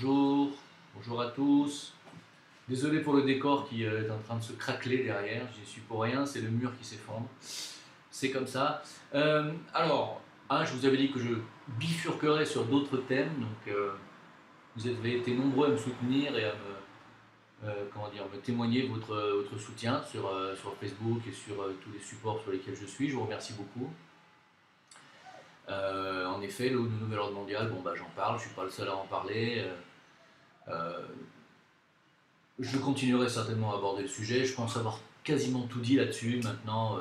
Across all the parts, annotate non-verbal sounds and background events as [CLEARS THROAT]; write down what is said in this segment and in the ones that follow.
bonjour, bonjour à tous. Désolé pour le décor qui euh, est en train de se craqueler derrière, j'y suis pour rien, c'est le mur qui s'effondre. C'est comme ça. Euh, alors, ah, je vous avais dit que je bifurquerai sur d'autres thèmes, donc euh, vous avez été nombreux à me soutenir et à me, témoigner votre, soutien sur, Facebook et sur tous les supports sur lesquels je suis. Je vous remercie beaucoup. En effet, le, nouvel ordre mondial, bon, bah, j'en parle, je ne suis pas le seul à en parler. Euh, euh, je continuerai certainement à aborder le sujet. Je pense avoir quasiment tout dit là-dessus. Maintenant,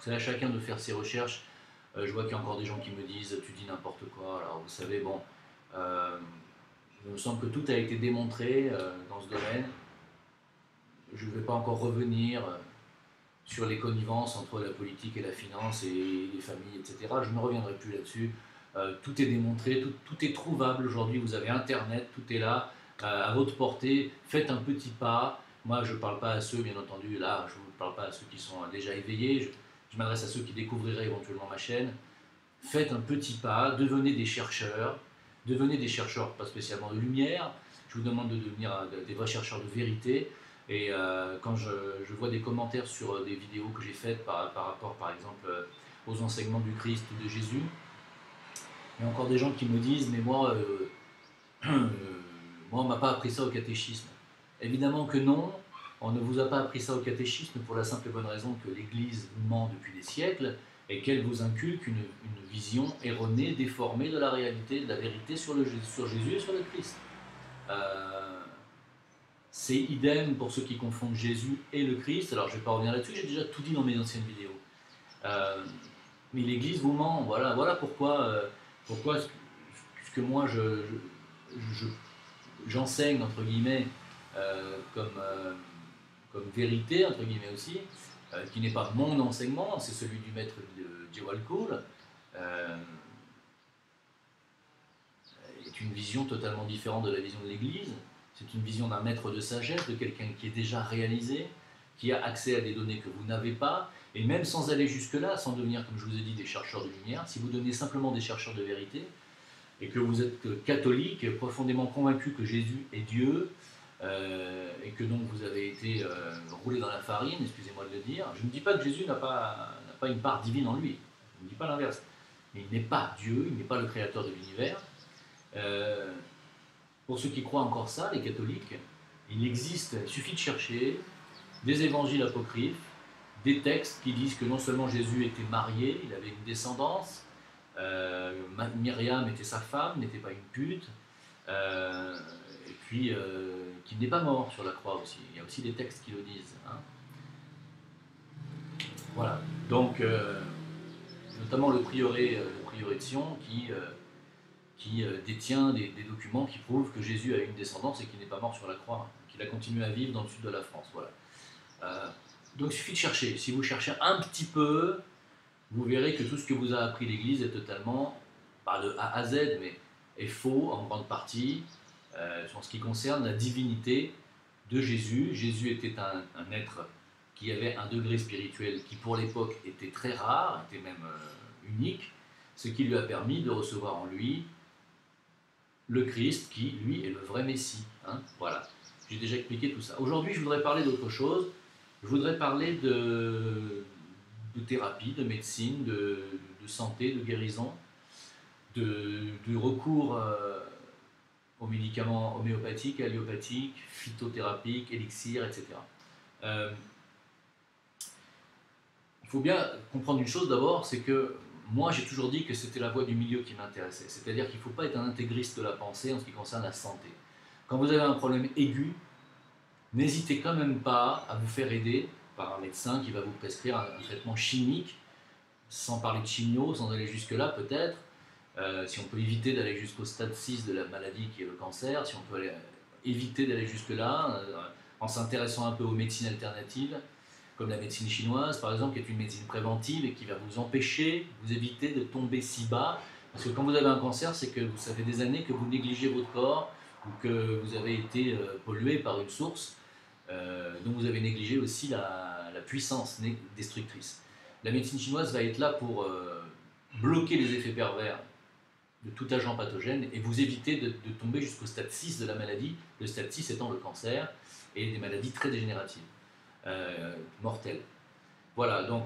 c'est à chacun de faire ses recherches. je vois qu'il y a encore des gens qui me disent tu dis n'importe quoi. Alors vous savez, bon, il me semble que tout a été démontré dans ce domaine. Je ne vais pas encore revenir sur les connivences entre la politique et la finance et les familles, etc. Je ne reviendrai plus là-dessus. Euh, tout est démontré, tout, est trouvable aujourd'hui. Vous avez Internet, tout est là, euh, à votre portée. Faites un petit pas. Moi, je ne parle pas à ceux, bien entendu, là, je ne parle pas à ceux qui sont déjà éveillés. Je, m'adresse à ceux qui découvriraient éventuellement ma chaîne. Faites un petit pas, devenez des chercheurs. Devenez des chercheurs, pas spécialement de lumière. Je vous demande de devenir euh, des vrais chercheurs de vérité. Et euh, quand je, vois des commentaires sur euh, des vidéos que j'ai faites par, rapport, par exemple, euh, aux enseignements du Christ ou de Jésus, il y a encore des gens qui me disent, mais moi, [CLEARS THROAT] moi on m'a pas appris ça au catéchisme. Évidemment que non, on ne vous a pas appris ça au catéchisme pour la simple et bonne raison que l'Église ment depuis des siècles et qu'elle vous inculque une, vision erronée, déformée de la réalité, de la vérité sur, Jésus et sur le Christ. C'est idem pour ceux qui confondent Jésus et le Christ. Alors je ne vais pas revenir là-dessus, j'ai déjà tout dit dans mes anciennes vidéos. Euh, mais l'Église vous ment. Voilà, euh, pourquoi ce, que, moi je, j'enseigne entre guillemets euh, comme, comme vérité entre guillemets aussi, qui n'est pas mon enseignement, c'est celui du maître Jewel Cole. est une vision totalement différente de la vision de l'Église. C'est une vision d'un maître de sagesse, de quelqu'un qui est déjà réalisé, qui a accès à des données que vous n'avez pas, et même sans aller jusque-là, sans devenir, comme je vous ai dit, des chercheurs de lumière, si vous devenez simplement des chercheurs de vérité, et que vous êtes catholique, profondément convaincu que Jésus est Dieu, euh, et que donc vous avez été euh, roulé dans la farine, excusez-moi de le dire, je ne dis pas que Jésus n'a pas, pas une part divine en lui, je ne dis pas l'inverse, mais il n'est pas Dieu, il n'est pas le créateur de l'univers. Euh, pour ceux qui croient encore ça, les catholiques, il existe, il suffit de chercher des évangiles apocryphes, des textes qui disent que non seulement Jésus était marié, il avait une descendance, euh, Myriam était sa femme, n'était pas une pute, euh, et puis euh, qu'il n'est pas mort sur la croix aussi. Il y a aussi des textes qui le disent. Hein. Voilà. Donc, notamment le prieuré, le prieuré de Sion qui euh, détient des, documents qui prouvent que Jésus a une descendance et qu'il n'est pas mort sur la croix, qu'il a continué à vivre dans le sud de la France. Voilà. Euh, donc il suffit de chercher. Si vous cherchez un petit peu, vous verrez que tout ce que vous a appris l'Église est totalement, pas de A à Z, mais est faux en grande partie euh, sur ce qui concerne la divinité de Jésus. Jésus était un, être qui avait un degré spirituel qui pour l'époque était très rare, était même unique, ce qui lui a permis de recevoir en lui le Christ qui, lui, est le vrai Messie. Hein, voilà, j'ai déjà expliqué tout ça. Aujourd'hui, je voudrais parler d'autre chose. Je voudrais parler de, de thérapie, de médecine, de, santé, de guérison, de, recours euh, aux médicaments homéopathiques, alliopathiques, phytothérapiques, élixirs, etc. Euh, il faut bien comprendre une chose d'abord, c'est que moi, j'ai toujours dit que c'était la voie du milieu qui m'intéressait. C'est-à-dire qu'il ne faut pas être un intégriste de la pensée en ce qui concerne la santé. Quand vous avez un problème aigu, n'hésitez quand même pas à vous faire aider par un médecin qui va vous prescrire un, traitement chimique, sans parler de chimio, sans aller jusque-là peut-être. Euh, si on peut éviter d'aller jusqu'au stade 6 de la maladie qui est le cancer, si on peut euh, éviter d'aller jusque-là, euh, en s'intéressant un peu aux médecines alternatives, comme la médecine chinoise, par exemple, qui est une médecine préventive et qui va vous empêcher, vous éviter de tomber si bas. Parce que quand vous avez un cancer, c'est que ça fait des années que vous négligez votre corps ou que vous avez été pollué par une source euh, dont vous avez négligé aussi la, puissance destructrice. La médecine chinoise va être là pour euh, bloquer les effets pervers de tout agent pathogène et vous évitez de, tomber jusqu'au stade 6 de la maladie, le stade 6 étant le cancer et des maladies très dégénératives, euh, mortelles. Voilà, donc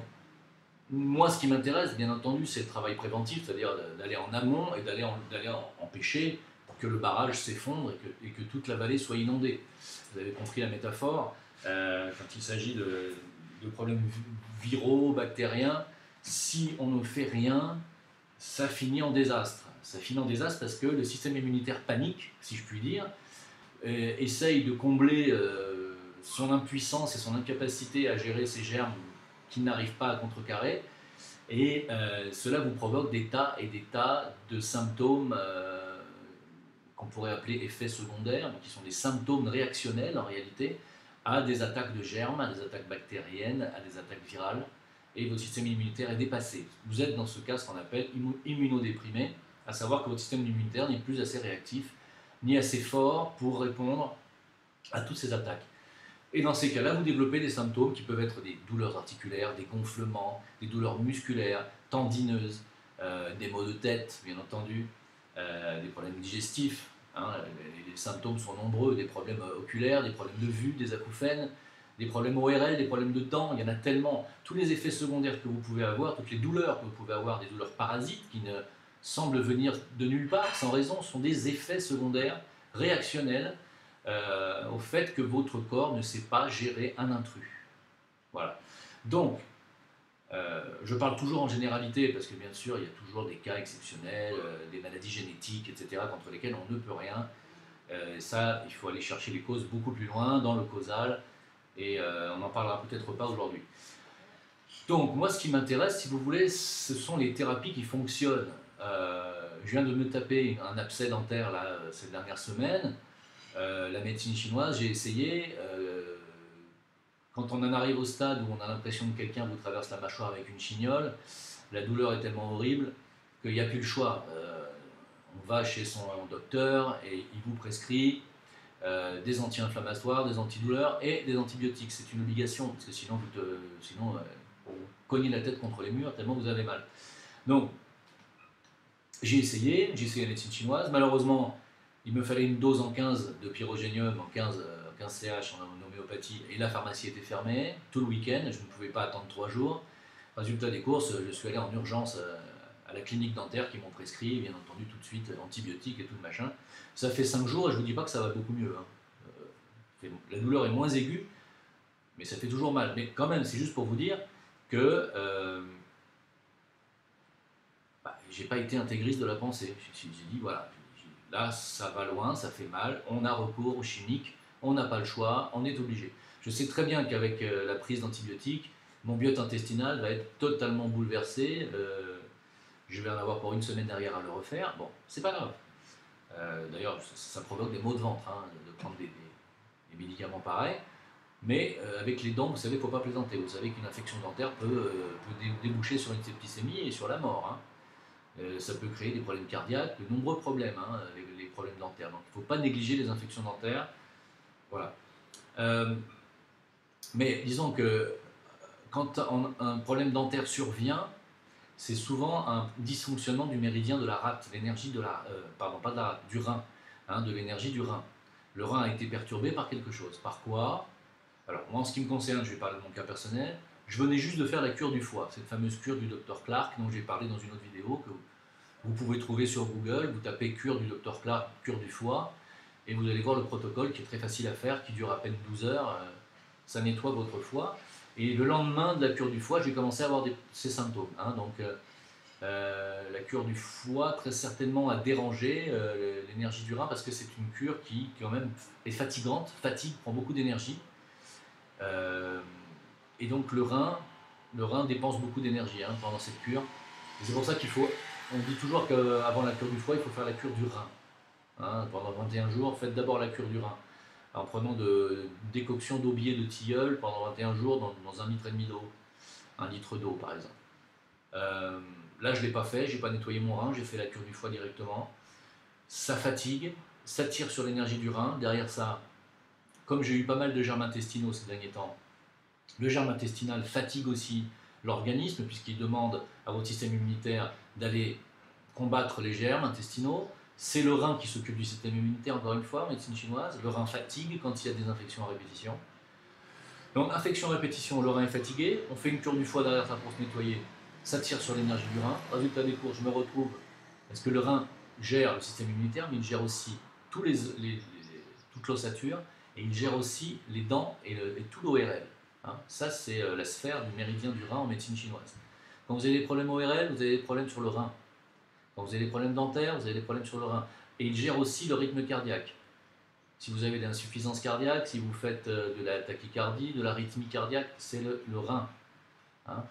moi ce qui m'intéresse bien entendu c'est le travail préventif, c'est-à-dire d'aller en amont et d'aller empêcher que le barrage s'effondre et, que, toute la vallée soit inondée. Vous avez compris la métaphore, euh, quand il s'agit de, problèmes viraux, bactériens, si on ne fait rien, ça finit en désastre ça finit en désastre parce que le système immunitaire panique, si je puis dire, essaye de combler euh, son impuissance et son incapacité à gérer ces germes qu'il n'arrive pas à contrecarrer. Et euh, cela vous provoque des tas et des tas de symptômes euh, qu'on pourrait appeler effets secondaires, qui sont des symptômes réactionnels en réalité à des attaques de germes, à des attaques bactériennes, à des attaques virales, et votre système immunitaire est dépassé. Vous êtes dans ce cas ce qu'on appelle immunodéprimé, à savoir que votre système immunitaire n'est plus assez réactif, ni assez fort pour répondre à toutes ces attaques. Et dans ces cas-là, vous développez des symptômes qui peuvent être des douleurs articulaires, des gonflements, des douleurs musculaires, tendineuses, euh, des maux de tête, bien entendu, des problèmes digestifs. Hein, les, symptômes sont nombreux, des problèmes oculaires, des problèmes de vue, des acouphènes, des problèmes ORL, des problèmes de dents, il y en a tellement. Tous les effets secondaires que vous pouvez avoir, toutes les douleurs que vous pouvez avoir, des douleurs parasites qui ne semblent venir de nulle part, sans raison, sont des effets secondaires réactionnels euh, au fait que votre corps ne sait pas gérer un intrus. Voilà. Donc, euh, je parle toujours en généralité parce que bien sûr, il y a toujours des cas exceptionnels, euh, des maladies génétiques, etc., contre lesquelles on ne peut rien. ça, il faut aller chercher les causes beaucoup plus loin, dans le causal, et on n'en parlera peut-être pas aujourd'hui. Donc, moi, ce qui m'intéresse, si vous voulez, ce sont les thérapies qui fonctionnent. Euh, je viens de me taper un abcès dentaire là, ces dernières semaines. Euh, la médecine chinoise, j'ai essayé. Euh, quand on en arrive au stade où on a l'impression que quelqu'un vous traverse la mâchoire avec une chignole, la douleur est tellement horrible qu'il n'y a plus le choix. on va chez son docteur et il vous prescrit des anti-inflammatoires, des antidouleurs et des antibiotiques. C'est une obligation, parce que sinon vous, sinon, vous cognez la tête contre les murs tellement vous avez mal. Donc, j'ai essayé, j'ai essayé la médecine chinoise. Malheureusement, il me fallait une dose en 15 de pyrogénium, en 15, 15 CH en homéopathie, et la pharmacie était fermée tout le week-end. Je ne pouvais pas attendre trois jours. Résultat des courses, je suis allé en urgence euh, à la clinique dentaire qui m'ont prescrit, bien entendu, tout de suite antibiotiques et tout le machin. Ça fait cinq jours et je ne vous dis pas que ça va beaucoup mieux. Hein. Euh, la douleur est moins aiguë, mais ça fait toujours mal. Mais quand même, c'est juste pour vous dire que euh, j'ai pas été intégriste de la pensée. J'ai dit, voilà, là, ça va loin, ça fait mal, on a recours aux chimiques, on n'a pas le choix, on est obligé. Je sais très bien qu'avec euh, la prise d'antibiotiques, mon biote intestinal va être totalement bouleversé. Euh, je vais en avoir pour une semaine derrière à le refaire. Bon, c'est pas grave. Euh, d'ailleurs, ça, provoque des maux de ventre hein, de prendre des, médicaments pareils. Mais avec les dents, vous savez, il ne faut pas plaisanter. Vous savez qu'une infection dentaire peut, déboucher sur une septicémie et sur la mort. Hein. Ça peut créer des problèmes cardiaques, de nombreux problèmes, hein, les, problèmes dentaires. Donc il ne faut pas négliger les infections dentaires. Voilà. Euh, mais disons que quand un, problème dentaire survient, c'est souvent un dysfonctionnement du méridien de la rate, l'énergie de la, euh, pardon, pas de la rate, du rein, hein, de l'énergie du rein. Le rein a été perturbé par quelque chose. Par quoi? Alors moi, en ce qui me concerne, je vais parler de mon cas personnel. Je venais juste de faire la cure du foie, cette fameuse cure du docteur Clark dont j'ai parlé dans une autre vidéo que vous pouvez trouver sur Google. Vous tapez cure du docteur Clark, cure du foie, et vous allez voir le protocole qui est très facile à faire, qui dure à peine 12 heures. Euh, ça nettoie votre foie. Et le lendemain de la cure du foie, j'ai commencé à avoir ces symptômes. Hein. donc, euh, euh, la cure du foie, très certainement, a dérangé l'énergie du rein parce que c'est une cure qui, quand même, est fatigante, fatigue, prend beaucoup d'énergie. Et donc le rein, le rein dépense beaucoup d'énergie hein, pendant cette cure. c'est pour ça qu'il faut, on dit toujours qu'avant la cure du foie, il faut faire la cure du rein. Hein, pendant 21 jours, faites d'abord la cure du rein. En prenant de décoction d'aubier de tilleul pendant 21 jours dans, un litre et demi d'eau. Un litre d'eau par exemple. Euh, là, je ne l'ai pas fait, j'ai pas nettoyé mon rein, j'ai fait la cure du foie directement. Ça fatigue, ça tire sur l'énergie du rein. Derrière ça, comme j'ai eu pas mal de germes intestinaux ces derniers temps, le germe intestinal fatigue aussi l'organisme puisqu'il demande à votre système immunitaire d'aller combattre les germes intestinaux. C'est le rein qui s'occupe du système immunitaire, encore une fois, médecine chinoise. Le rein fatigue quand il y a des infections à répétition. Donc, infection à répétition, le rein est fatigué. On fait une cure du foie derrière ça pour se nettoyer. Ça tire sur l'énergie du rein. Résultat des cours, je me retrouve. Parce que le rein gère le système immunitaire, mais il gère aussi tous les, toute l'ossature et il gère aussi les dents et, tout l'ORL. Hein. Ça, c'est euh, la sphère du méridien du rein en médecine chinoise. Quand vous avez des problèmes ORL, vous avez des problèmes sur le rein. Quand vous avez des problèmes dentaires, vous avez des problèmes sur le rein. Et il gère aussi le rythme cardiaque. Si vous avez des insuffisances cardiaques, si vous faites euh, de la tachycardie, de la rythmie cardiaque, c'est le, rein. Hein.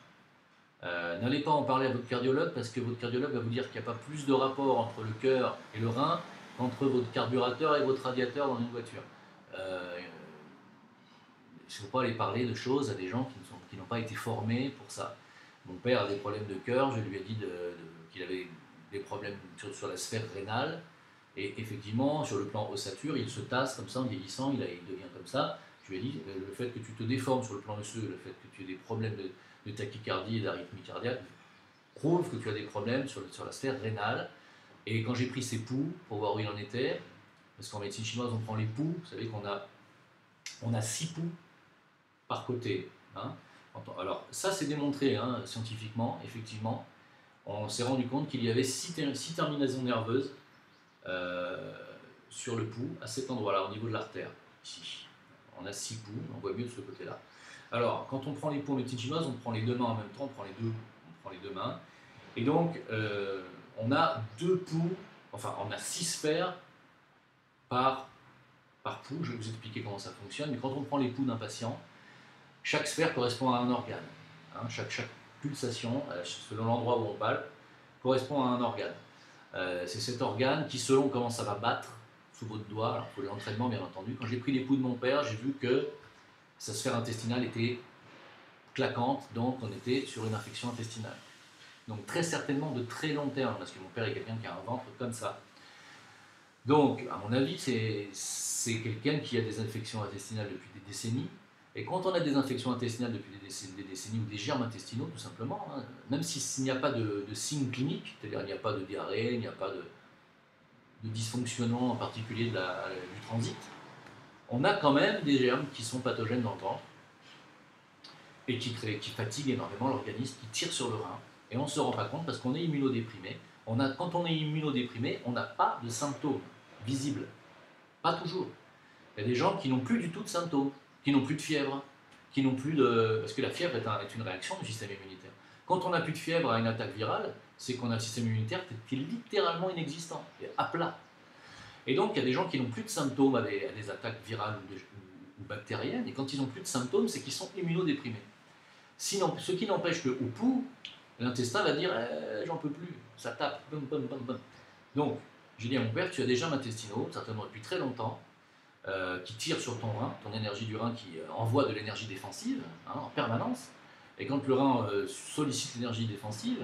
Euh, n'allez pas en parler à votre cardiologue parce que votre cardiologue va vous dire qu'il n'y a pas plus de rapport entre le cœur et le rein qu'entre votre carburateur et votre radiateur dans une voiture. Euh, il ne faut pas aller parler de choses à des gens qui n'ont pas été formés pour ça. Mon père a des problèmes de cœur, je lui ai dit qu'il avait des problèmes sur, la sphère rénale. Et effectivement, sur le plan ossature, il se tasse comme ça en vieillissant, il, devient comme ça. Je lui ai dit, le fait que tu te déformes sur le plan osseux, le fait que tu aies des problèmes de, tachycardie et d'arythmie cardiaque, prouve que tu as des problèmes sur, sur la sphère rénale. Et quand j'ai pris ses poux pour voir où il en était, parce qu'en médecine chinoise, on prend les poux, vous savez qu'on a, on a six poux par côté. Hein. Alors, ça, c'est démontré hein, scientifiquement, effectivement. On s'est rendu compte qu'il y avait six, terminaisons nerveuses euh, sur le pouls, à cet endroit-là, au niveau de l'artère, ici. On a six poux, on voit mieux de ce côté-là. Alors, quand on prend les poux en médecine on prend les deux mains en même temps, on prend les deux, on prend les deux mains. Et donc, euh, on a deux poux, enfin, on a six sphères par, par poux. Je vais vous expliquer comment ça fonctionne. Mais quand on prend les poux d'un patient, chaque sphère correspond à un organe. Hein. chaque, chaque, pulsation, euh, selon l'endroit où on parle, correspond à un organe. Euh, c'est cet organe qui, selon comment ça va battre sous votre doigt, alors pour l'entraînement bien entendu, quand j'ai pris les poux de mon père, j'ai vu que sa sphère intestinale était claquante, donc on était sur une infection intestinale. Donc très certainement de très long terme, parce que mon père est quelqu'un qui a un ventre comme ça. Donc, à mon avis, c'est quelqu'un qui a des infections intestinales depuis des décennies, et quand on a des infections intestinales depuis des décennies, ou des germes intestinaux, tout simplement, hein, même s'il n'y a pas de, signes cliniques, c'est-à-dire il n'y a pas de diarrhée, il n'y a pas de, dysfonctionnement en particulier de du transit, on a quand même des germes qui sont pathogènes dans le ventre et qui, fatiguent énormément l'organisme, qui tirent sur le rein, et on ne se rend pas compte parce qu'on est immunodéprimé. Quand on est immunodéprimé, on n'a pas de symptômes visibles. Pas toujours. Il y a des gens qui n'ont plus du tout de symptômes qui n'ont plus de fièvre, qui n'ont plus de... Parce que la fièvre est, une réaction du système immunitaire. Quand on n'a plus de fièvre à une attaque virale, c'est qu'on a un système immunitaire qui est littéralement inexistant, à plat. Et donc, il y a des gens qui n'ont plus de symptômes à des, attaques virales ou, bactériennes, et quand ils n'ont plus de symptômes, c'est qu'ils sont immunodéprimés. Ce qui n'empêche que au pouls, l'intestin va dire eh, j'en peux plus, ça tape, Donc, j'ai dit à mon père tu as déjà intestinaux, certainement depuis très longtemps, euh, qui tire sur ton rein, ton énergie du rein qui euh, envoie de l'énergie défensive hein, en permanence. Et quand le rein euh, sollicite l'énergie défensive,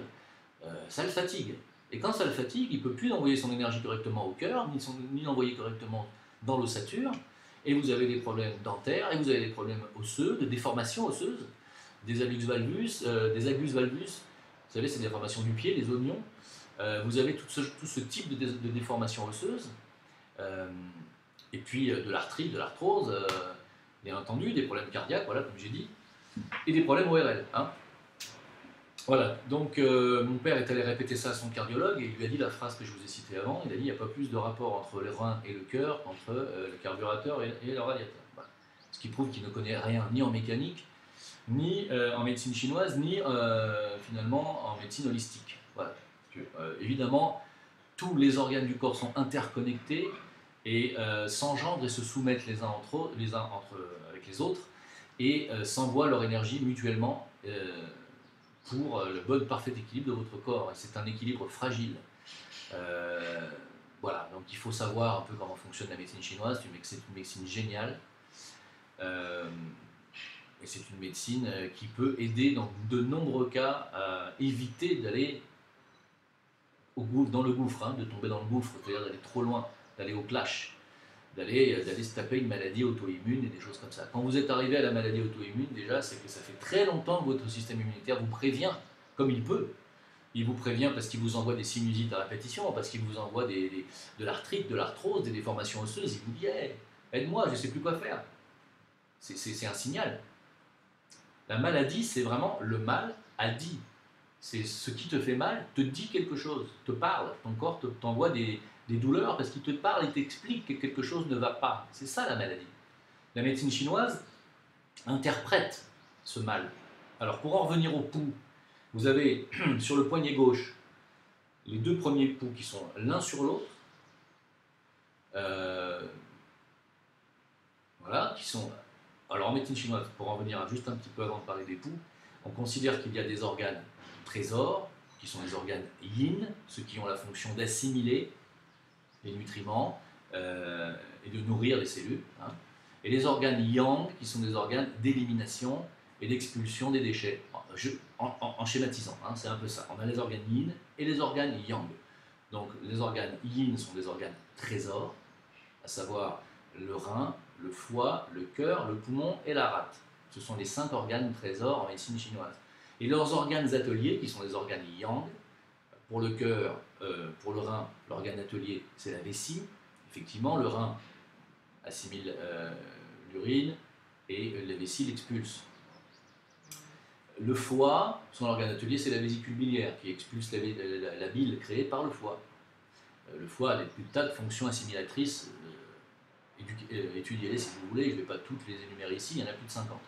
ça le fatigue. Et quand ça le fatigue, il ne peut plus envoyer son énergie correctement au cœur, ni, l'envoyer correctement dans l'ossature. Et vous avez des problèmes dentaires, et vous avez des problèmes osseux, de déformation osseuse, des alux valvus, des agus valvus. Vous savez, c'est des déformations du pied, des oignons. vous avez tout ce, type de, de déformation osseuse et puis euh, de l'arthrite, de l'arthrose, euh, bien entendu, des problèmes cardiaques, voilà, comme j'ai dit, et des problèmes ORL. Hein. Voilà, donc euh, mon père est allé répéter ça à son cardiologue et il lui a dit la phrase que je vous ai citée avant, il a dit il n'y a pas plus de rapport entre les reins et le cœur qu'entre le carburateur et, le radiateur. Ce qui prouve qu'il ne connaît rien ni en mécanique, ni en médecine chinoise, ni finalement en médecine holistique. Évidemment, tous les organes du corps sont interconnectés et euh, et se soumettent les uns, entre, les uns entre, avec les autres et euh, s'envoient leur énergie mutuellement euh, pour le bon parfait équilibre de votre corps. C'est un équilibre fragile. voilà, donc il faut savoir un peu comment fonctionne la médecine chinoise. C'est une médecine géniale. et c'est une médecine qui peut aider dans de nombreux cas à éviter d'aller dans le gouffre, hein, de tomber dans le gouffre, c'est-à-dire d'aller trop loin d'aller au clash, d'aller d'aller se taper une maladie auto-immune et des choses comme ça. Quand vous êtes arrivé à la maladie auto-immune, déjà, c'est que ça fait très longtemps que votre système immunitaire vous prévient, comme il peut. Il vous prévient parce qu'il vous envoie des sinusites à répétition, parce qu'il vous envoie des, de l'arthrite, de l'arthrose, des déformations osseuses. Il vous dit aide-moi, je ne sais plus quoi faire. C'est un signal. La maladie, c'est vraiment le mal a dit. C'est ce qui te fait mal te dit quelque chose, te parle. Ton corps t'envoie des, des douleurs parce qu'il te parle et t'explique que quelque chose ne va pas. C'est ça la maladie. La médecine chinoise interprète ce mal. Alors pour en revenir au pouls, vous avez [CLEARS THROAT] sur le poignet gauche les deux premiers pouls qui sont l'un sur l'autre. Euh, voilà, qui sont. Alors en médecine chinoise, pour en revenir juste un petit peu avant de parler des poux, on considère qu'il y a des organes trésors, qui sont des organes yin, ceux qui ont la fonction d'assimiler nutriments euh, et de nourrir les cellules. Hein. et les organes yang, qui sont des organes d'élimination et d'expulsion des déchets. en, schématisant, hein, c'est un peu ça. On a les organes yin et les organes yang. Donc les organes yin sont des organes trésors, à savoir le rein, le foie, le cœur, le poumon et la rate. Ce sont les cinq organes trésors en médecine chinoise. Et leurs organes ateliers, qui sont des organes yang, pour le cœur, euh, pour le rein, l'organe atelier, c'est la vessie. Effectivement, le rein assimile euh, l'urine et la vessie l'expulse. Le foie, son organe atelier, c'est la vésicule biliaire qui expulse la, bile créée par le foie. Euh, le foie a des tas de fonctions assimilatrices. Étudiez-les si vous voulez, je ne vais pas toutes les énumérer ici, il y en a plus de 50.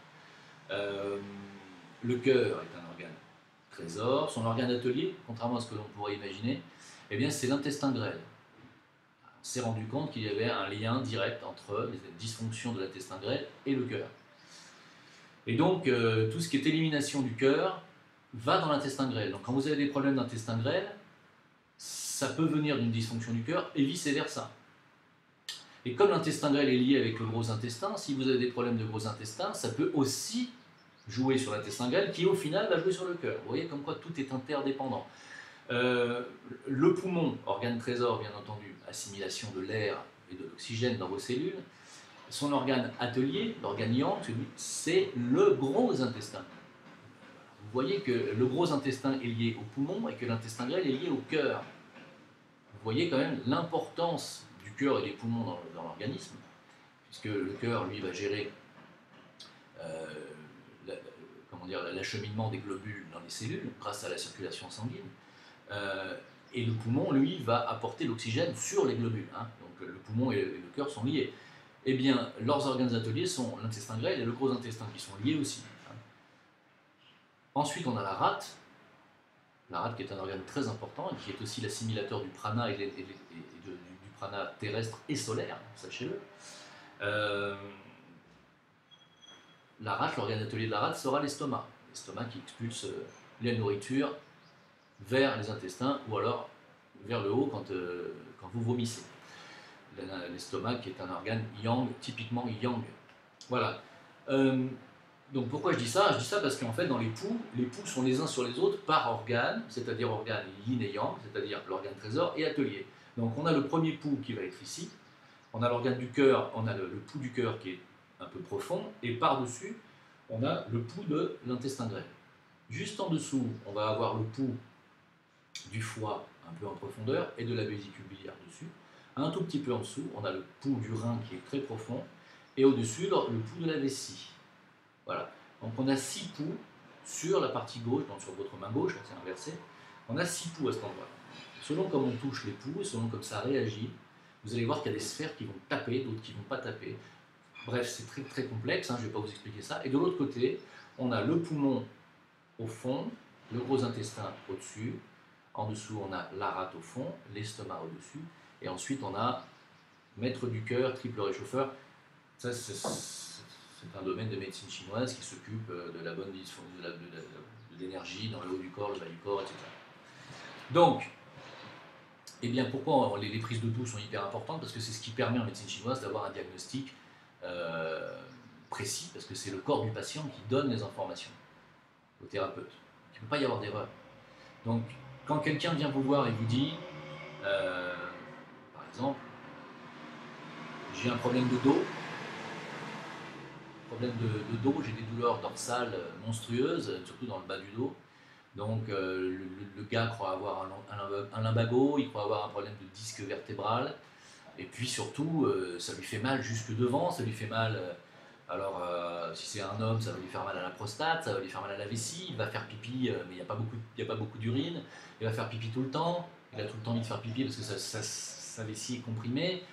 le cœur est un organe trésor. Son organe atelier, contrairement à ce que l'on pourrait imaginer, eh bien, c'est l'intestin grêle. On s'est rendu compte qu'il y avait un lien direct entre les dysfonctions de l'intestin grêle et le cœur. Et donc, euh, tout ce qui est élimination du cœur va dans l'intestin grêle. Donc, quand vous avez des problèmes d'intestin grêle, ça peut venir d'une dysfonction du cœur et vice-versa. Et comme l'intestin grêle est lié avec le gros intestin, si vous avez des problèmes de gros intestin, ça peut aussi jouer sur l'intestin grêle qui au final va jouer sur le cœur. Vous voyez comme quoi tout est interdépendant. Euh, le poumon, organe trésor bien entendu, assimilation de l'air et de l'oxygène dans vos cellules. Son organe atelier, l'organe yang, c'est le gros intestin. Vous voyez que le gros intestin est lié au poumon et que l'intestin grêle est lié au cœur. Vous voyez quand même l'importance du cœur et des poumons dans, l'organisme, puisque le cœur, lui, va gérer euh, dire, l'acheminement des globules dans les cellules grâce à la circulation sanguine. Euh, et le poumon, lui, va apporter l'oxygène sur les globules. Hein. Donc le poumon et le cœur sont liés. Eh bien, leurs organes ateliers sont l'intestin grêle et le gros intestin qui sont liés aussi. Hein. Ensuite, on a la rate. La rate qui est un organe très important et qui est aussi l'assimilateur du prana et, du, prana terrestre et solaire, sachez-le. Euh, l'organe atelier de la rate sera l'estomac. L'estomac qui expulse euh, la nourriture vers les intestins ou alors vers le haut quand, euh, quand vous vomissez. L'estomac qui est un organe yang, typiquement yang. Voilà. Euh, donc pourquoi je dis ça? Je dis ça parce qu'en fait dans les poux, les poux sont les uns sur les autres par organe, c'est-à-dire organe yin et yang, c'est-à-dire l'organe trésor et atelier. Donc on a le premier pouls qui va être ici, on a l'organe du cœur, on a le, le pouls du cœur qui est un peu profond, et par-dessus, on a le pouls de l'intestin grêle. Juste en dessous, on va avoir le pouls du foie un peu en profondeur et de la vésicule biliaire dessus. Un tout petit peu en dessous, on a le pouls du rein qui est très profond et au-dessus, le pouls de la vessie. Voilà. Donc on a six poux sur la partie gauche, donc sur votre main gauche, c'est inversé. On a six poux à cet endroit. Selon comme on touche les poux, selon comme ça réagit, vous allez voir qu'il y a des sphères qui vont taper, d'autres qui ne vont pas taper. Bref, c'est très, très complexe, hein, je ne vais pas vous expliquer ça. Et de l'autre côté, on a le poumon au fond, le gros intestin au-dessus, en dessous on a la rate au fond, l'estomac au-dessus, et ensuite on a maître du cœur, triple réchauffeur. Ça, c'est un domaine de médecine chinoise qui s'occupe euh, de la bonne de l'énergie dans le haut du corps, le bas du corps, etc. Donc, eh bien, pourquoi les, prises de pouls sont hyper importantes? Parce que c'est ce qui permet en médecine chinoise d'avoir un diagnostic euh, précis, parce que c'est le corps du patient qui donne les informations au thérapeute. Il ne peut pas y avoir d'erreur. Donc, quand quelqu'un vient vous voir et vous dit, euh, par exemple, j'ai un problème de dos, problème de, dos, j'ai des douleurs dorsales monstrueuses, surtout dans le bas du dos, Donc le, le, gars croit avoir un, un, lumbago, il croit avoir un problème de disque vertébral, et puis surtout, ça lui fait mal jusque devant, ça lui fait mal alors, euh, si c'est un homme, ça va lui faire mal à la prostate, ça va lui faire mal à la vessie, il va faire pipi, euh, mais il n'y a pas beaucoup, a pas beaucoup d'urine, il va faire pipi tout le temps, il a tout le temps envie de faire pipi parce que sa, vessie est comprimée,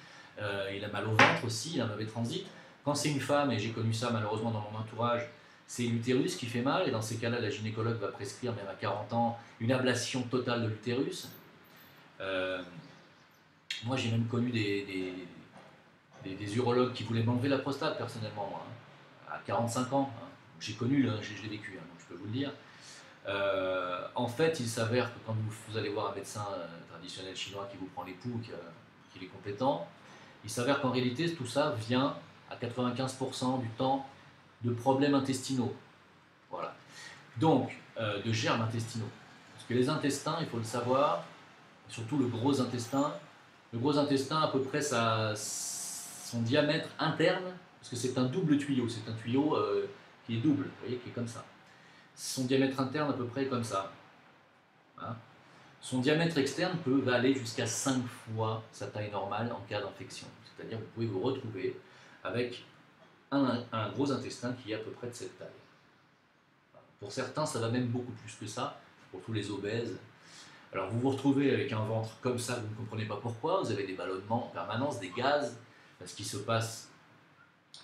euh, il a mal au ventre aussi, il a un mauvais transit. Quand c'est une femme, et j'ai connu ça malheureusement dans mon entourage, c'est l'utérus qui fait mal, et dans ces cas-là, la gynécologue va prescrire, même à 40 ans, une ablation totale de l'utérus. Moi, j'ai même connu des des, urologues qui voulaient m'enlever la prostate personnellement, hein, à 45 ans. Hein. J'ai connu, je l'ai vécu, hein, donc je peux vous le dire. Euh, en fait, il s'avère que quand vous, allez voir un médecin euh, traditionnel chinois qui vous prend les poux, qui, est compétent, il s'avère qu'en réalité, tout ça vient à 95% du temps de problèmes intestinaux. Voilà. Donc, euh, de germes intestinaux. Parce que les intestins, il faut le savoir, surtout le gros intestin, le gros intestin, à peu près, ça, son diamètre interne, parce que c'est un double tuyau, c'est un tuyau euh, qui est double, vous voyez, qui est comme ça. Son diamètre interne à peu près comme ça. Hein. son diamètre externe peut aller jusqu'à 5 fois sa taille normale en cas d'infection. C'est-à-dire vous pouvez vous retrouver avec un, gros intestin qui est à peu près de cette taille. Pour certains, ça va même beaucoup plus que ça, pour tous les obèses. Alors vous vous retrouvez avec un ventre comme ça, vous ne comprenez pas pourquoi, vous avez des ballonnements en permanence, des gaz, parce qu'il se passe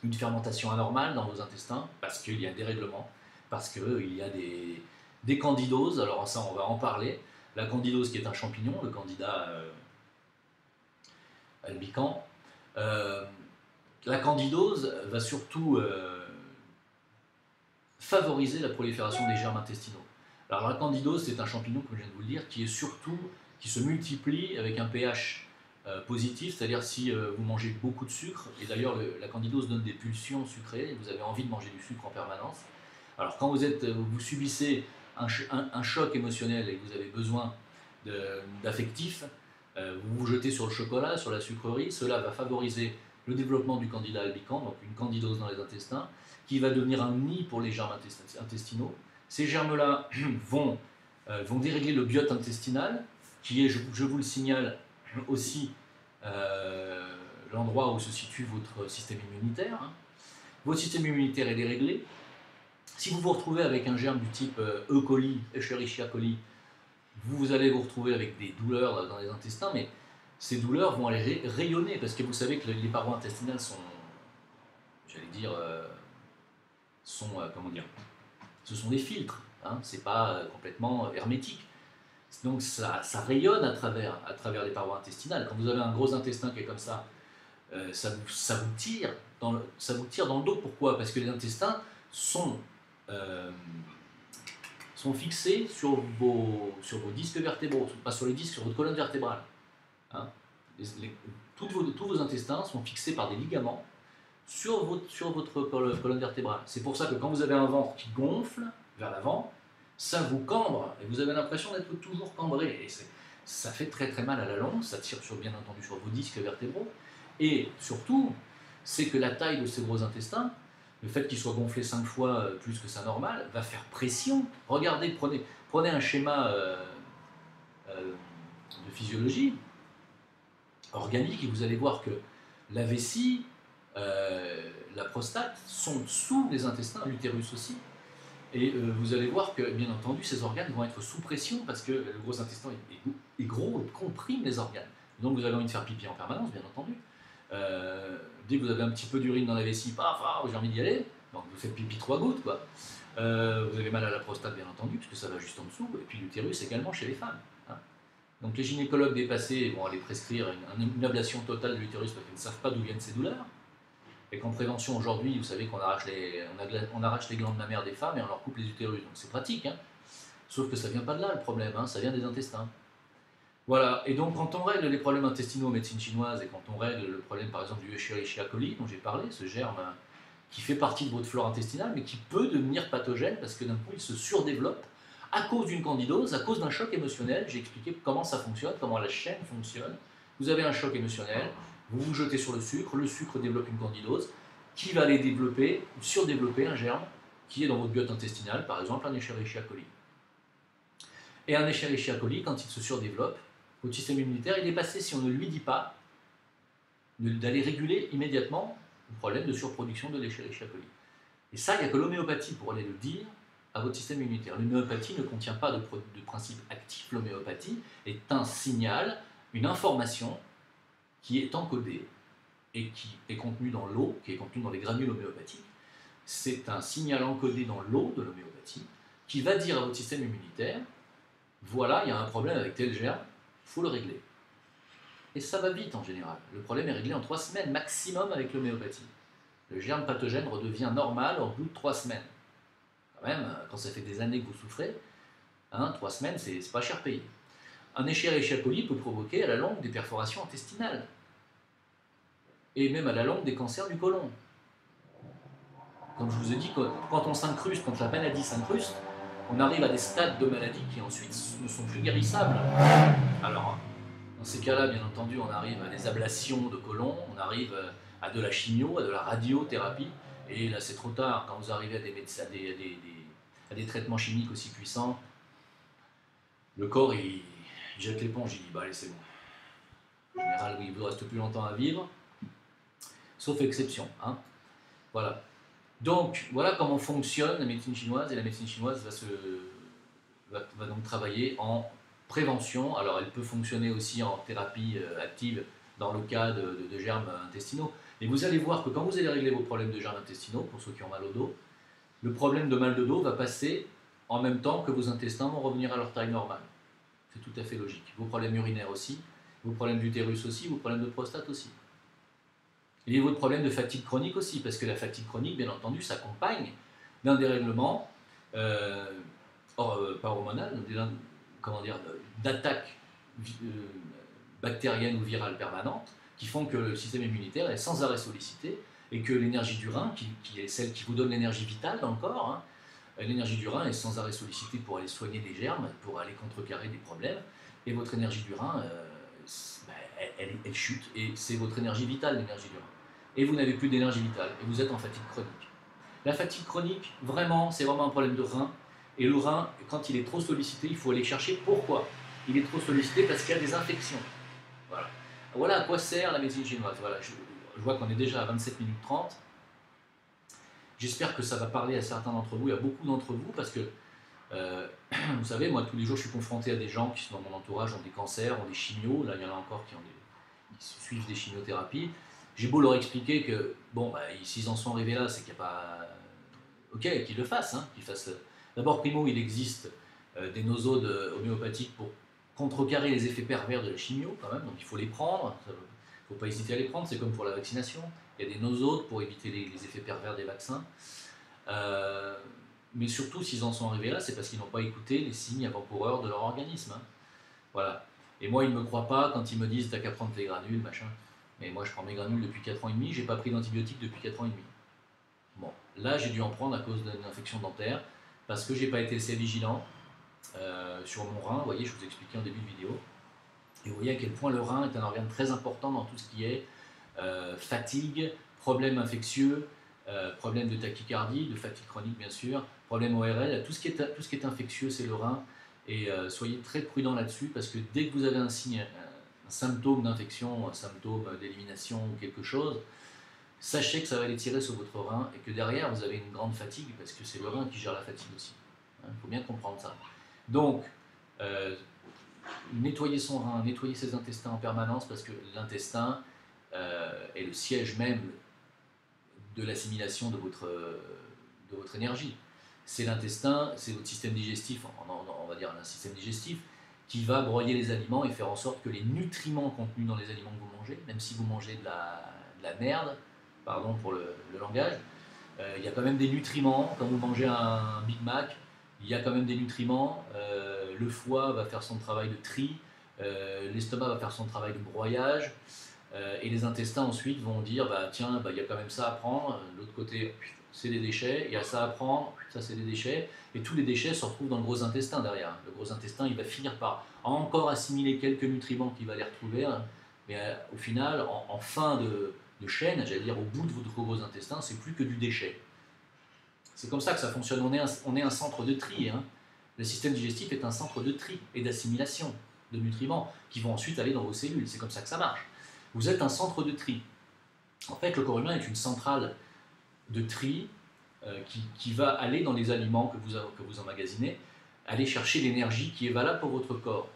une fermentation anormale dans vos intestins, parce qu'il y a des règlements, parce qu'il y a des, candidoses, alors ça on va en parler. La candidose qui est un champignon, le candida euh, albican. Euh, la candidose va surtout euh, favoriser la prolifération des germes intestinaux. Alors la candidose, c'est un champignon, comme je viens de vous le dire, qui est surtout, qui se multiplie avec un pH euh, positif, c'est-à-dire si euh, vous mangez beaucoup de sucre, et d'ailleurs la candidose donne des pulsions sucrées, vous avez envie de manger du sucre en permanence. Alors quand vous, êtes, vous subissez un, choc émotionnel et que vous avez besoin d'affectif, euh, vous vous jetez sur le chocolat, sur la sucrerie, cela va favoriser le développement du candida albicans, donc une candidose dans les intestins, qui va devenir un nid pour les germes intestinaux. Ces germes-là [CLEARS THROAT] vont, vont dérégler le biote intestinal, qui est, je vous le signale, [CLEARS THROAT] aussi euh, l'endroit où se situe votre système immunitaire. Hein. Votre système immunitaire est déréglé. Si vous vous retrouvez avec un germe du type euh, E. coli, Escherichia coli, vous allez vous retrouver avec des douleurs dans les intestins, mais ces douleurs vont aller rayonner parce que vous savez que les parois intestinales sont, j'allais dire, euh, sont, comment dire, ce sont des filtres, hein, c'est pas complètement hermétique. Donc ça, rayonne à travers, à travers les parois intestinales. Quand vous avez un gros intestin qui est comme ça, euh, ça, vous, ça, tire dans le, ça vous tire dans le dos. Pourquoi? Parce que les intestins sont, euh, sont fixés sur vos, sur vos disques vertébraux, pas sur les disques, sur votre colonne vertébrale. Hein tous, vos, intestins sont fixés par des ligaments sur votre, colonne vertébrale. C'est pour ça que quand vous avez un ventre qui gonfle vers l'avant, ça vous cambre et vous avez l'impression d'être toujours cambré. Et ça fait très très mal à la longue, ça tire sur, bien entendu sur vos disques vertébraux. Et surtout, c'est que la taille de ces gros intestins, le fait qu'ils soient gonflés 5 fois euh, plus que ça normal, va faire pression. Regardez, prenez, prenez un schéma euh, euh, de physiologie organique et vous allez voir que la vessie, la prostate sont sous les intestins, l'utérus aussi. Et euh, vous allez voir que, bien entendu, ces organes vont être sous pression parce que le gros intestin est, gros et comprime les organes. Donc vous avez envie de faire pipi en permanence, bien entendu. Euh, dès que vous avez un petit peu d'urine dans la vessie, paf, ah, j'ai envie d'y aller. Donc vous faites pipi trois gouttes, quoi. Euh, vous avez mal à la prostate, bien entendu, parce que ça va juste en dessous. Et puis l'utérus également chez les femmes. Hein. Donc les gynécologues dépassés vont aller prescrire une, une ablation totale de l'utérus parce qu'ils ne savent pas d'où viennent ces douleurs. Et qu'en prévention aujourd'hui, vous savez qu'on arrache, les, on, arrache les glandes mammaires des femmes et on leur coupe les utérus. Donc c'est pratique. Hein Sauf que ça vient pas de là le problème, hein ça vient des intestins. Voilà, et donc quand on règle les problèmes intestinaux en médecine chinoise et quand on règle le problème par exemple du Escherichia coli dont j'ai parlé, ce germe qui fait partie de votre flore intestinale mais qui peut devenir pathogène parce que d'un coup il se surdéveloppe à cause d'une candidose, à cause d'un choc émotionnel. J'ai expliqué comment ça fonctionne, comment la chaîne fonctionne. Vous avez un choc émotionnel, vous vous jetez sur le sucre, le sucre développe une candidose qui va aller développer, surdévelopper un germe qui est dans votre biote intestinale, par exemple un Escherichia coli. Et un Escherichia coli, quand il se surdéveloppe, votre système immunitaire, il est passé, si on ne lui dit pas, d'aller réguler immédiatement le problème de surproduction de l'Escherichia coli. Et ça, il n'y a que l'homéopathie pour aller le dire à votre système immunitaire. L'homéopathie ne contient pas de, de principe actif. L'homéopathie est un signal, une information qui est encodée et qui est contenue dans l'eau, qui est contenue dans les granules homéopathiques. C'est un signal encodé dans l'eau de l'homéopathie qui va dire à votre système immunitaire voilà, il y a un problème avec tel germe, il faut le régler. Et ça va vite en général. Le problème est réglé en trois semaines maximum avec l'homéopathie. Le germe pathogène redevient normal au bout de trois semaines. Quand même, quand ça fait des années que vous souffrez, hein, trois semaines, c'est pas cher payé. Un Escherichia coli peut provoquer à la longue des perforations intestinales. Et même à la longue des cancers du côlon. Comme je vous ai dit, quand on s'incruste, quand la maladie s'incruste, on arrive à des stades de maladie qui ensuite ne sont plus guérissables. Alors, dans ces cas-là, bien entendu, on arrive à des ablations de côlon, on arrive à de la chimio, à de la radiothérapie, et là c'est trop tard. Quand vous arrivez à des, à des, traitements chimiques aussi puissants, le corps il, jette l'éponge, il dit bah allez c'est bon. En général, il vous reste plus longtemps à vivre, sauf exception. Hein. Voilà. Donc, voilà comment fonctionne la médecine chinoise, et la médecine chinoise va, se, va, donc travailler en prévention. Alors, elle peut fonctionner aussi en thérapie euh, active dans le cas de, germes intestinaux. Et vous allez voir que quand vous allez régler vos problèmes de germes intestinaux, pour ceux qui ont mal au dos, le problème de mal de dos va passer en même temps que vos intestins vont revenir à leur taille normale. C'est tout à fait logique. Vos problèmes urinaires aussi, vos problèmes d'utérus aussi, vos problèmes de prostate aussi. A votre problème de fatigue chronique aussi, parce que la fatigue chronique, bien entendu, s'accompagne d'un dérèglement euh, euh pas hormonal, comment dire, d'attaque euh, bactérienne ou virale permanente, qui font que le système immunitaire est sans arrêt sollicité et que l'énergie du rein, qui, est celle qui vous donne l'énergie vitale dans le corps, hein, l'énergie du rein est sans arrêt sollicitée pour aller soigner des germes, pour aller contrecarrer des problèmes, et votre énergie du rein, euh, ben, elle, chute, et c'est votre énergie vitale, l'énergie du rein et vous n'avez plus d'énergie vitale et vous êtes en fatigue chronique. La fatigue chronique, vraiment, c'est vraiment un problème de rein. Et le rein, quand il est trop sollicité, il faut aller chercher pourquoi. Il est trop sollicité parce qu'il y a des infections. Voilà. Voilà à quoi sert la médecine chinoise. Voilà, je, vois qu'on est déjà à 27 minutes 30. J'espère que ça va parler à certains d'entre vous, et à beaucoup d'entre vous, parce que, euh, [CLEARS THROAT] vous savez, moi, tous les jours, je suis confronté à des gens qui sont dans mon entourage, ont des cancers, ont des chimios. Là, il y en a encore qui, suivent des chimiothérapies. J'ai beau leur expliquer que, bon, bah, s'ils en sont arrivés là, c'est qu'il n'y a pas. Ok, qu'ils le fassent, hein, fassent. D'abord, primo, il existe euh, des nosodes homéopathiques pour contrecarrer les effets pervers de la chimio, quand même, donc il faut les prendre. Il ne faut pas hésiter à les prendre, c'est comme pour la vaccination. Il y a des nosodes pour éviter les, effets pervers des vaccins. Euh, mais surtout, s'ils en sont arrivés là, c'est parce qu'ils n'ont pas écouté les signes avant-coureurs de leur organisme. Hein. Voilà. Et moi, ils ne me croient pas quand ils me disent t'as qu'à prendre tes granules, machin. Mais moi, je prends mes granules depuis 4 ans et demi, j'ai pas pris d'antibiotiques depuis 4 ans et demi. Bon, là, j'ai dû en prendre à cause d'une infection dentaire, parce que j'ai pas été assez vigilant euh, sur mon rein. Vous voyez, je vous expliquais en début de vidéo. Et vous voyez à quel point le rein est un organe très important dans tout ce qui est euh, fatigue, problème infectieux, euh, problème de tachycardie, de fatigue chronique bien sûr, problème ORL, tout ce qui est, tout ce qui est infectieux, c'est le rein. Et soyez très prudent là-dessus parce que dès que vous avez un signe, symptôme d'infection, un symptôme d'élimination ou quelque chose, sachez que ça va aller tirer sur votre rein et que derrière vous avez une grande fatigue parce que c'est le rein qui gère la fatigue aussi. Il hein, faut bien comprendre ça. Donc, euh, nettoyer son rein, nettoyer ses intestins en permanence parce que l'intestin euh, est le siège même de l'assimilation de votre, de énergie. C'est l'intestin, c'est votre système digestif, on va dire un système digestif, qui va broyer les aliments et faire en sorte que les nutriments contenus dans les aliments que vous mangez, même si vous mangez de la, merde, pardon pour le, langage, euh, il y a quand même des nutriments. Quand vous mangez un, Big Mac, il y a quand même des nutriments. Euh, le foie va faire son travail de tri, euh, l'estomac va faire son travail de broyage, et les intestins ensuite vont dire bah, tiens, bah, il y a quand même ça à prendre. L'autre côté, c'est des déchets, il y a ça à prendre, ça c'est des déchets, et tous les déchets se retrouvent dans le gros intestin derrière. Le gros intestin, il va finir par encore assimiler quelques nutriments qu'il va les retrouver, hein. mais euh, au final, en, fin de, chaîne, j'allais dire au bout de votre gros intestin, c'est plus que du déchet. C'est comme ça que ça fonctionne, on est un, on est un centre de tri. Hein. Le système digestif est un centre de tri et d'assimilation de nutriments qui vont ensuite aller dans vos cellules. C'est comme ça que ça marche. Vous êtes un centre de tri. En fait, le corps humain est une centrale de tri euh, qui, va aller dans les aliments que vous, que vous emmagasinez, aller chercher l'énergie qui est valable pour votre corps.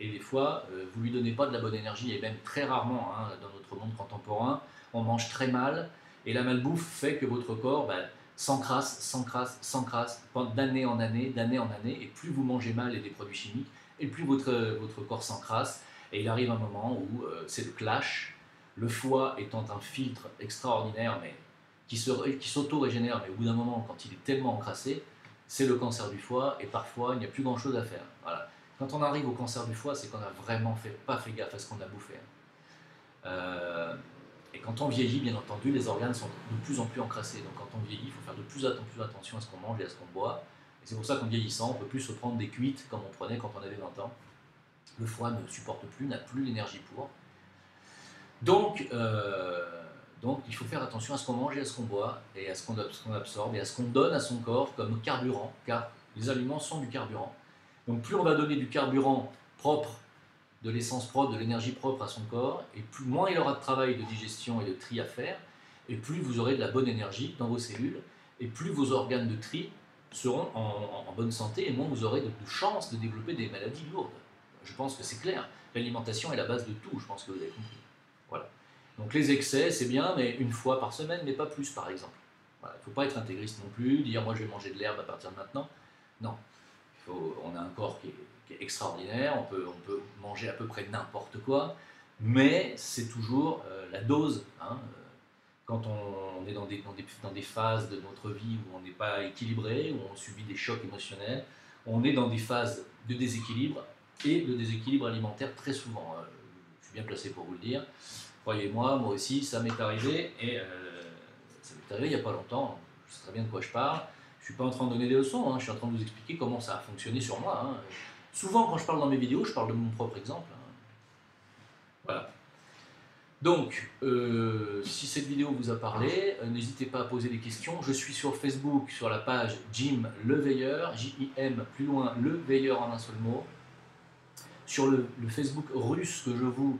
Et des fois, euh, vous ne lui donnez pas de la bonne énergie, et même très rarement hein, dans notre monde contemporain, on mange très mal, et la malbouffe fait que votre corps ben, s'encrasse, s'encrasse, s'encrasse d'année en année, d'année en année, et plus vous mangez mal et des produits chimiques, et plus votre, votre corps s'encrasse, et il arrive un moment où euh, c'est le clash, le foie étant un filtre extraordinaire, mais qui s'auto-régénère, mais au bout d'un moment, quand il est tellement encrassé, c'est le cancer du foie, et parfois, il n'y a plus grand-chose à faire. Voilà. Quand on arrive au cancer du foie, c'est qu'on n'a vraiment fait, pas fait gaffe à ce qu'on a bouffé. Euh, et quand on vieillit, bien entendu, les organes sont de plus en plus encrassés. Donc quand on vieillit, il faut faire de plus en plus attention à ce qu'on mange et à ce qu'on boit. Et c'est pour ça qu'en vieillissant, on ne peut plus se prendre des cuites comme on prenait quand on avait 20 ans. Le foie ne supporte plus, n'a plus l'énergie pour. Donc, euh, donc il faut faire attention à ce qu'on mange et à ce qu'on boit, et à ce qu'on absorbe, et à ce qu'on donne à son corps comme carburant, car les aliments sont du carburant. Donc plus on va donner du carburant propre, de l'essence propre, de l'énergie propre à son corps, et plus moins il aura de travail de digestion et de tri à faire, et plus vous aurez de la bonne énergie dans vos cellules, et plus vos organes de tri seront en, bonne santé, et moins vous aurez de, de chances de développer des maladies lourdes. Je pense que c'est clair. L'alimentation est la base de tout, je pense que vous avez compris. Voilà. Donc les excès, c'est bien, mais une fois par semaine, mais pas plus, par exemple. Il ne faut pas être intégriste non plus, dire moi je vais manger de l'herbe à partir de maintenant. Non. on a un corps qui est, extraordinaire, on peut, on peut, manger à peu près n'importe quoi, mais c'est toujours euh, la dose. Hein. Quand on, est dans des, phases de notre vie où on n'est pas équilibré, où on subit des chocs émotionnels, on est dans des phases de déséquilibre et de déséquilibre alimentaire très souvent. Euh, je suis bien placé pour vous le dire. Croyez-moi, moi aussi, ça m'est arrivé, et euh, ça m'est arrivé il n'y a pas longtemps, je sais très bien de quoi je parle. Je ne suis pas en train de donner des leçons, hein. je suis en train de vous expliquer comment ça a fonctionné sur moi. Hein. Souvent, quand je parle dans mes vidéos, je parle de mon propre exemple. Hein. Voilà. Donc, euh, si cette vidéo vous a parlé, euh, n'hésitez pas à poser des questions. Je suis sur Facebook, sur la page Jim Le Veilleur, J-I-M, plus loin, Le Veilleur en un seul mot. Sur le Facebook russe que je vous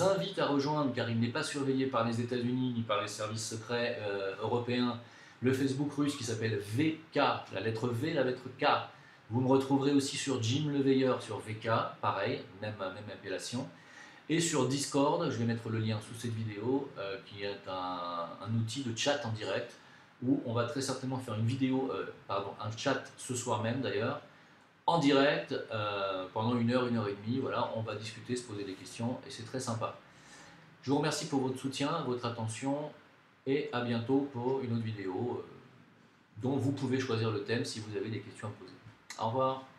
invite à rejoindre, car il n'est pas surveillé par les États-Unis ni par les services secrets euh, européens, le Facebook russe qui s'appelle VK, la lettre V, la lettre K. Vous me retrouverez aussi sur Jim le Veilleur sur VK, pareil, même, même appellation. Et sur Discord, je vais mettre le lien sous cette vidéo, euh, qui est un, outil de chat en direct, où on va très certainement faire une vidéo, euh, pardon, un chat ce soir même d'ailleurs, en direct euh, pendant une heure, une heure et demie. Voilà, on va discuter, se poser des questions et c'est très sympa. Je vous remercie pour votre soutien, votre attention et à bientôt pour une autre vidéo dont vous pouvez choisir le thème si vous avez des questions à poser. Au revoir.